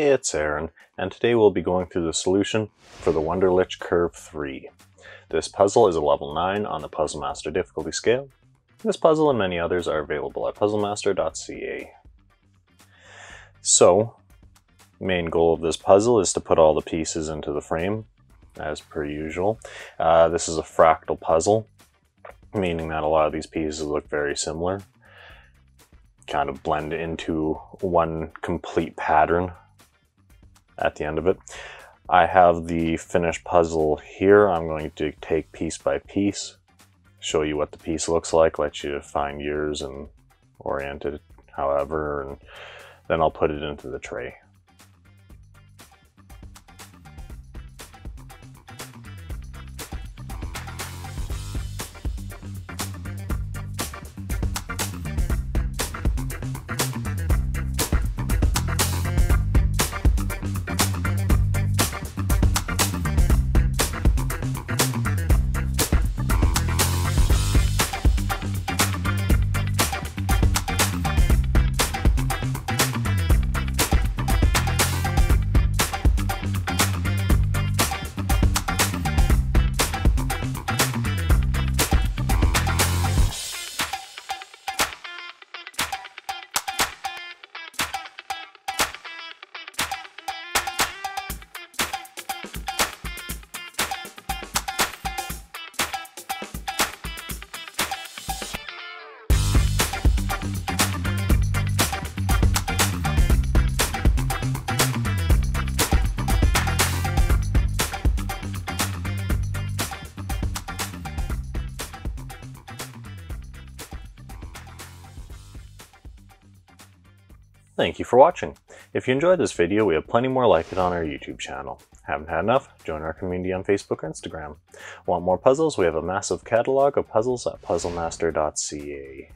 It's Aaron, and today we'll be going through the solution for the Wunderlich Curve 3. This puzzle is a level 9 on the Puzzle Master difficulty scale. This puzzle and many others are available at puzzlemaster.ca. So, main goal of this puzzle is to put all the pieces into the frame, as per usual. Uh, this is a fractal puzzle, meaning that a lot of these pieces look very similar, kind of blend into one complete pattern at the end of it. I have the finished puzzle here. I'm going to take piece by piece, show you what the piece looks like, let you find yours and orient it however, and then I'll put it into the tray. Thank you for watching. If you enjoyed this video, we have plenty more like it on our YouTube channel. Haven't had enough? Join our community on Facebook or Instagram. Want more puzzles? We have a massive catalog of puzzles at puzzlemaster.ca.